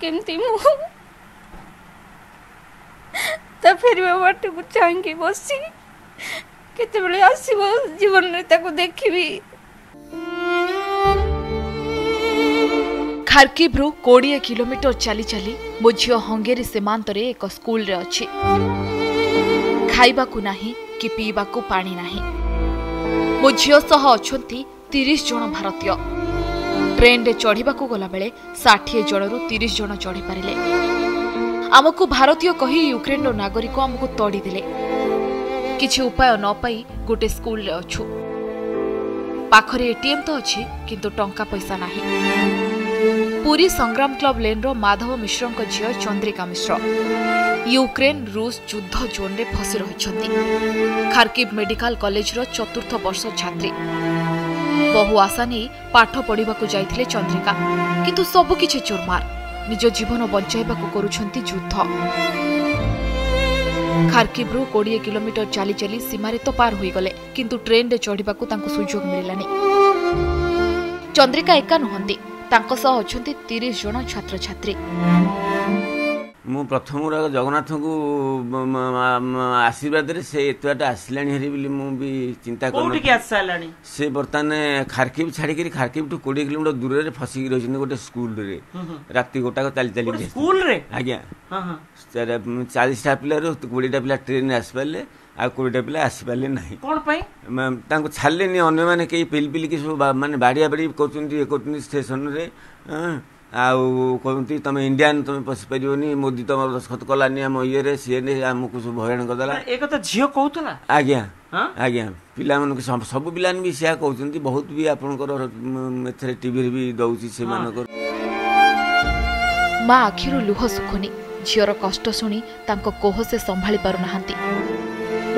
कीमती मु तो फिर मैं मटी को चाहे बस कत आसब जीवन देखी खारकिब्रु कोड़े किलोमीटर चली चली मो झी हंगेरी सीमांत एक स्कूल अच्छे खावाक कि पीवाक पा ना मो झ अच्छा तीस जन भारतीय ट्रेन चढेको गलाबे षिए जणहरू तिरि जन चढिपारे आमक भारतीय युक्रेन र नागरिक आमक तडिदे कि उपाय नपाइ गोटे स्कुल पाखरे एटीएम त किंतु टंका पैसा पूरी संग्राम क्लब लेन रो माधव मिश्रको झिय चंद्रिका मिश्र युक्रेन रूस युद्ध जोन खार्किव मेडिकल कॉलेज रो चतुर्थ वर्ष छ ବହୁ ଆଶା ନେଇ ପାଠ ପଢ଼ିବାକୁ ଯାଇଥିଲେ ଚନ୍ଦ୍ରିକା କିନ୍ତୁ ସବୁକିଛି ଚୁରମାର ନିଜ ଜୀବନ ବଞ୍ଚାଇବାକୁ କରୁଛନ୍ତି ଯୁଦ୍ଧ ଖାର୍କିବ୍ରୁ କୋଡ଼ିଏ କିଲୋମିଟର ଚାଲି ଚାଲି ସୀମାରେ ତ ପାର ହୋଇଗଲେ କିନ୍ତୁ ଟ୍ରେନ୍ରେ ଚଢ଼ିବାକୁ ତାଙ୍କୁ ସୁଯୋଗ ମିଳିଲାନି ଚନ୍ଦ୍ରିକା ଏକା ନୁହନ୍ତି ତାଙ୍କ ସହ ଅଛନ୍ତି ତିରିଶ ଜଣ ଛାତ୍ରଛାତ୍ରୀ ପ୍ରଥମ ଜଗନ୍ନାଥଙ୍କୁ ଆଶୀର୍ବାଦରେ ସେ ଏତେ ବାଟ ଆସିଲାଣି ହେରି ବୋଲି ମୁଁ ବି ଚିନ୍ତା କରୁନି ସେ ବର୍ତ୍ତମାନ ଖାରକିବ ଛାଡ଼ିକିରି ଖାର୍କିବଠୁ କୋଡ଼ିଏ କିଲୋମିଟର ଦୂରରେ ଫସିକି ରହିଛନ୍ତି ଗୋଟେ ସ୍କୁଲରେ ରାତି ଗୋଟାକ ଚାଲି ଚାଲି ସ୍କୁଲରେ ଆଜ୍ଞା ଚାଳିଶଟା ପିଲାରୁ କୋଡ଼ିଏଟା ପିଲା ଟ୍ରେନ୍ରେ ଆସିପାରିଲେ ଆଉ କୋଡ଼ିଏଟା ପିଲା ଆସିପାରିଲେ ନାହିଁ କ'ଣ ପାଇଁ ତାଙ୍କୁ ଛାଡ଼ିଲେନି ଅନ୍ୟମାନେ କେହି ପିଲି ପିଲିକି ସବୁ ମାନେ ବାଡ଼ିଆ ବାଡ଼ି କରୁଛନ୍ତି ଇଏ କରୁଛନ୍ତି ଷ୍ଟେସନରେ ଆଉ କହନ୍ତି ତମେ ଇଣ୍ଡିଆନ ତମେ ପଶିପାରିବନି ମୋଦି ତମର ଦସ୍ତଖତ କଲାନି ଆମ ଇଏରେ ସିଏ ନେଇ ଆମକୁ ସବୁ ହଇରାଣ କରିଦେଲା ଏ କଥା ଝିଅ କହୁଥିଲା ଆଜ୍ଞା ଆଜ୍ଞା ପିଲାମାନଙ୍କୁ ସବୁ ପିଲାମାନେ ବି ସେୟା କହୁଛନ୍ତି ବହୁତ ବି ଆପଣଙ୍କର ଏଥିରେ ଟିଭିରେ ବି ଦଉଛି ସେମାନଙ୍କର ମା ଆଖିରୁ ଲୁହ ଶୁଖୁନି ଝିଅର କଷ୍ଟ ଶୁଣି ତାଙ୍କ କୋହ ସେ ସମ୍ଭାଳି ପାରୁନାହାନ୍ତି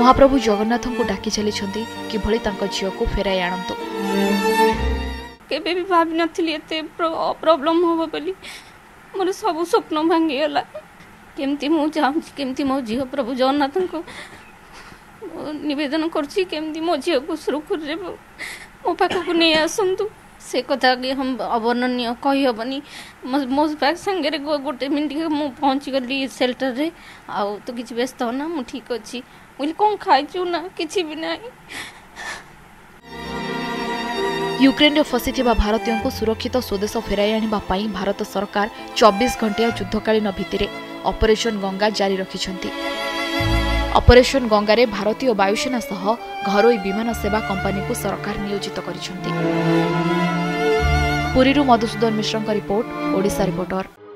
ମହାପ୍ରଭୁ ଜଗନ୍ନାଥଙ୍କୁ ଡାକି ଚାଲିଛନ୍ତି କିଭଳି ତାଙ୍କ ଝିଅକୁ ଫେରାଇ ଆଣନ୍ତୁ କେବେ ବି ଭାବିନଥିଲି ଏତେ ପ୍ରୋବ୍ଲେମ୍ ହେବ ବୋଲି ମୋର ସବୁ ସ୍ୱପ୍ନ ଭାଙ୍ଗିଗଲା କେମିତି ମୁଁ ଚାହୁଁଛି କେମିତି ମୋ ଝିଅ ପ୍ରଭୁ ଜଗନ୍ନାଥଙ୍କୁ ନିବେଦନ କରୁଛି କେମିତି ମୋ ଝିଅକୁ ସୁରୁଖୁରୁରେ ମୋ ପାଖକୁ ନେଇ ଆସନ୍ତୁ ସେ କଥା ଅବର୍ଣ୍ଣନୀୟ କହିହେବନି ମୋ ସାଙ୍ଗରେ ଗୋଟେ ମିନିଟ୍ ମୁଁ ପହଞ୍ଚିଗଲି ସେଲ୍ଟର୍ରେ ଆଉ ତୁ କିଛି ବ୍ୟସ୍ତ ହନା ମୁଁ ଠିକ୍ ଅଛି ମୁଁ କହିଲି କ'ଣ ଖାଇଛୁ ନା କିଛି ବି ନାହିଁ ୟୁକ୍ରେନ୍ରେ ଫସିଥିବା ଭାରତୀୟଙ୍କୁ ସୁରକ୍ଷିତ ସ୍ୱଦେଶ ଫେରାଇ ଆଣିବା ପାଇଁ ଭାରତ ସରକାର ଚବିଶ ଘଣ୍ଟିଆ ଯୁଦ୍ଧକାଳୀନ ଭିତ୍ତିରେ ଅପରେସନ୍ ଗଙ୍ଗା ଜାରି ରଖିଛନ୍ତି ଅପରେସନ୍ ଗଙ୍ଗାରେ ଭାରତୀୟ ବାୟୁସେନା ସହ ଘରୋଇ ବିମାନ ସେବା କମ୍ପାନୀକୁ ସରକାର ନିୟୋଜିତ କରିଛନ୍ତି ପୁରୀରୁ ମଧୁସୂଦନ ମିଶ୍ରଙ୍କ ରିପୋର୍ଟ ଓଡ଼ିଶା ରିପୋର୍ଟର